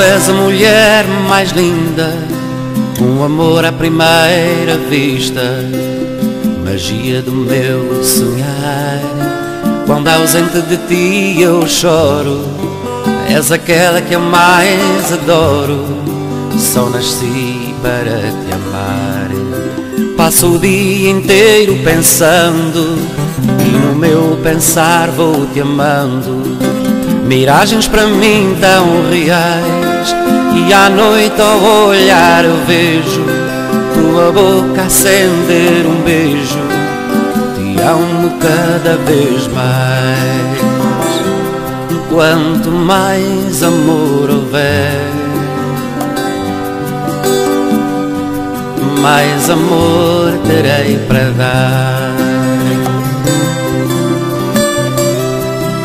és a mulher mais linda, um amor à primeira vista, magia do meu sonhar. Quando ausente de ti eu choro, és aquela que eu mais adoro. Só nasci para te amar. Passo o dia inteiro pensando, e no meu pensar vou te amando. Miragens para mim tão reais E à noite ao olhar eu vejo Tua boca acender um beijo. Te amo cada vez mais. Quanto mais amor houver Mais amor terei para dar.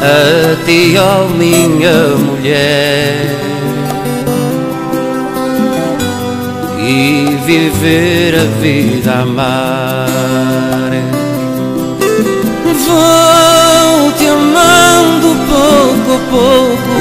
A ti, ó oh minha mulher, e viver a vida a amar. Vou te amando pouco a pouco,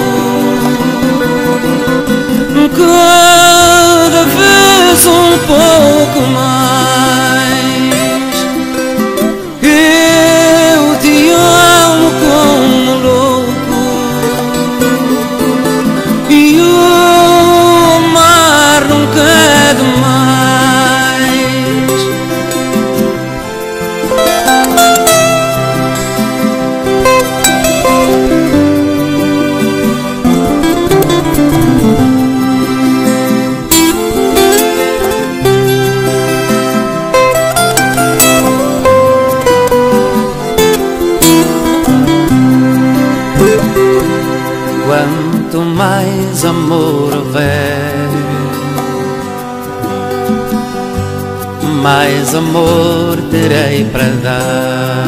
mais amor houver, mais amor terei para dar.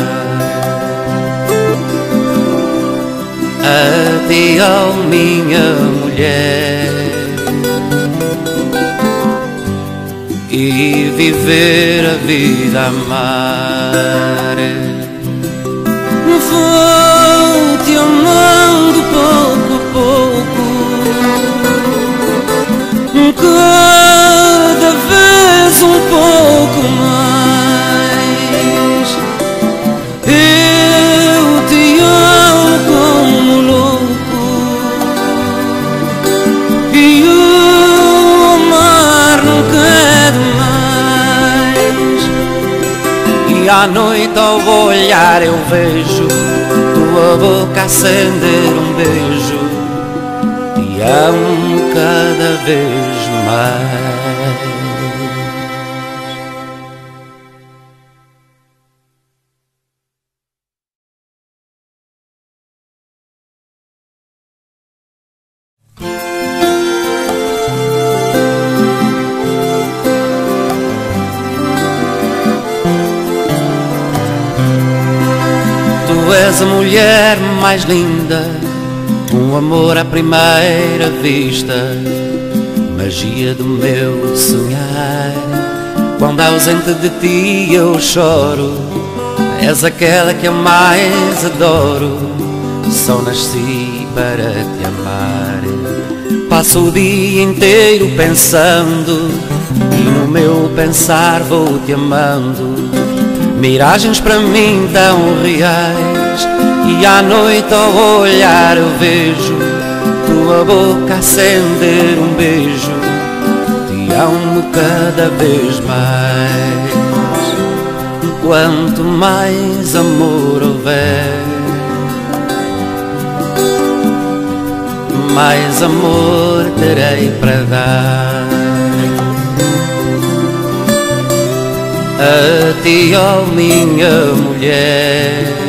A ti, ó minha mulher, e viver a vida amar. Cada vez um pouco mais. Eu te amo como louco e o amar nunca é demais. E à noite ao olhar eu vejo tua boca acender um beijo e amo cada vez Tu és a mulher mais linda, um amor à primeira vista, magia do meu sonhar. Quando ausente de ti eu choro, és aquela que eu mais adoro. Só nasci para te amar. Passo o dia inteiro pensando, e no meu pensar vou te amando. Miragens para mim tão reais E à noite ao olhar eu vejo Tua boca acender um beijo Te amo cada vez mais. Quanto mais amor houver Mais amor terei para dar. A ti, ó oh minha mulher,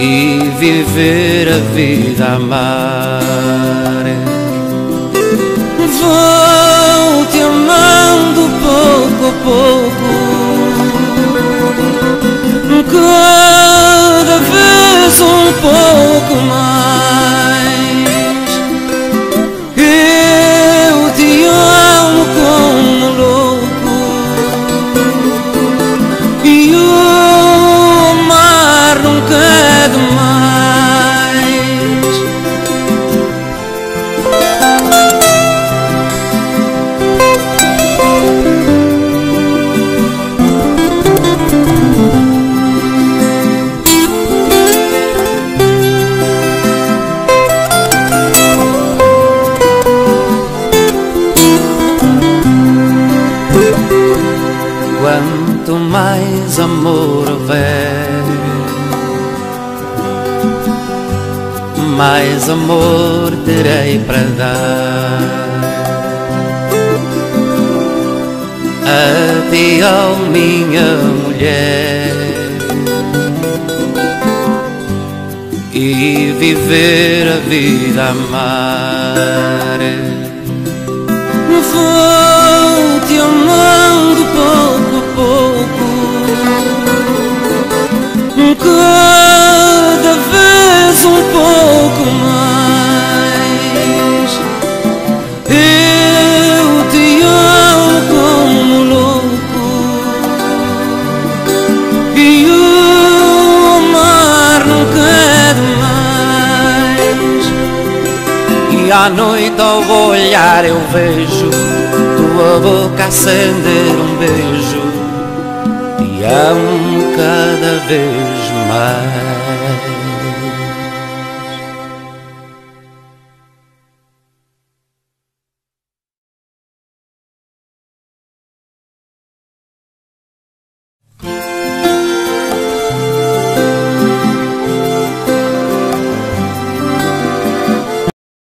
e viver a vida a amar. Vou mais amor terei para dar. A ti, ó minha mulher, e viver a vida amar. Vou te amando pouco ao olhar eu vejo Tua boca acender um beijo E amo cada vez mais